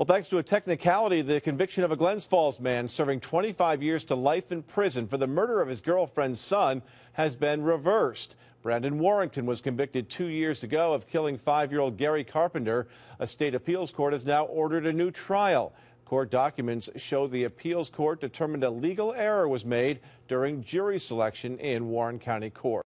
Well, thanks to a technicality, the conviction of a Glens Falls man serving 25 years to life in prison for the murder of his girlfriend's son has been reversed. Brandon Warrington was convicted two years ago of killing five-year-old Gary Carpenter. A state appeals court has now ordered a new trial. Court documents show the appeals court determined a legal error was made during jury selection in Warren County Court.